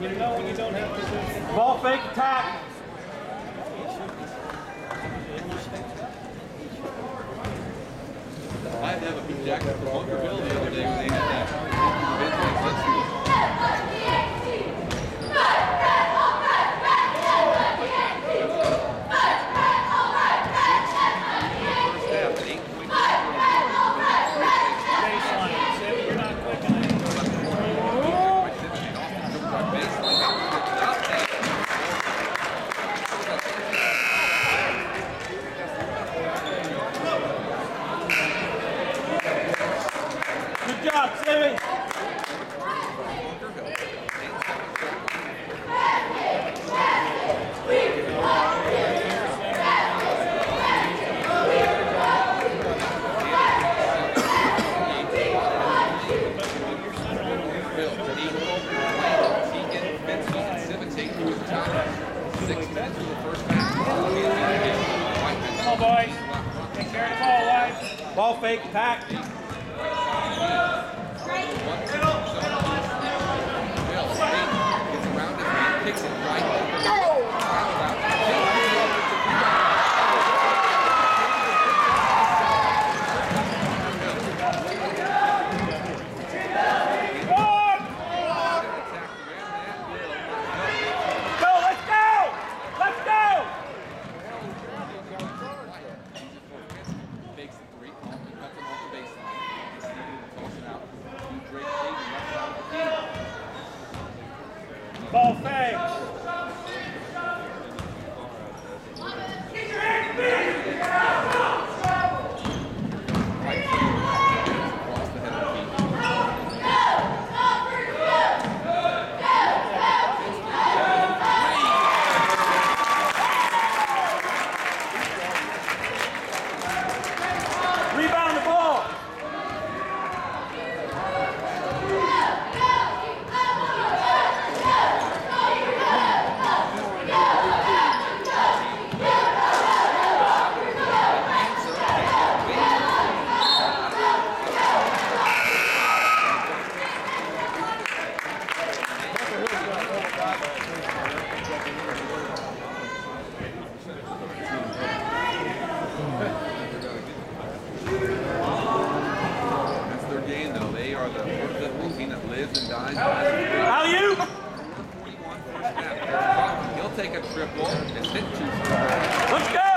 You know when you don't have to. Ball fake attack. I'd have a Jackson for Bunkerville the other packed. Richardson dies. How you? He'll take a triple. and hit two. Let's go!